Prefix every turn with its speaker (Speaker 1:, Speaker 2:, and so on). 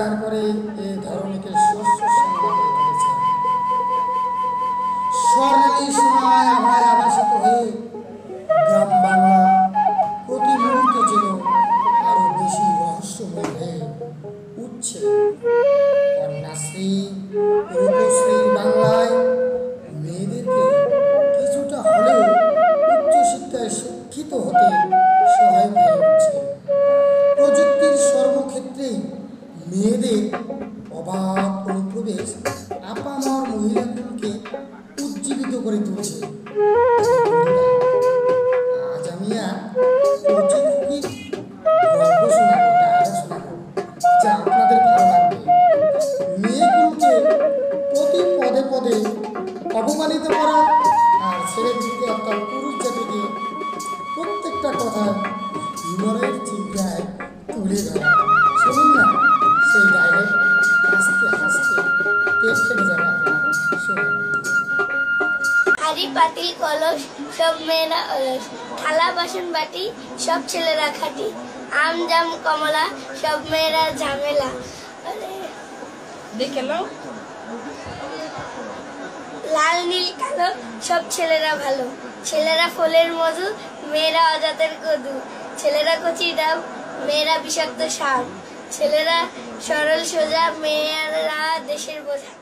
Speaker 1: বিস্তার করে এ বাংলায় কিছুটা হলেও উচ্চশিক্ষায় শিক্ষিত হতে সহায় প্রযুক্তির সর্বক্ষেত্রেই মেয়েদের অবাক অনুপ্রবেশ আপামর মহিলাগুলোকে উজ্জীবিত করে তুলছে। আজ আমি পদে অপমানিত করা আর ছেলেগুলোকে একটা পুরুষ জাতিকে প্রত্যেকটা কথা জীবনের চিন্তায় তুলে ধরা। শুনুন না। সেই ডাইরে হাসতে হাসতে পেট ফেটে যাবে আপনার। শুনুন।
Speaker 2: হাড়ি পাতিল কলস সব মেয়েরা থালা বাসন বাটি সব ছেলেরা খাটি। আম জাম কমলা সব মেয়েরা ঝামেলা।
Speaker 3: দেখে
Speaker 2: লাল নীল কালো সব ছেলেরা ভালো। ছেলেরা ফলের মধু মেয়েরা অজাতের কদু। ছেলেরা কচি ডাব মেয়েরা বিষাক্ত সাপ। ছেলেরা সরল সোজা মেয়েরা দেশের বোঝা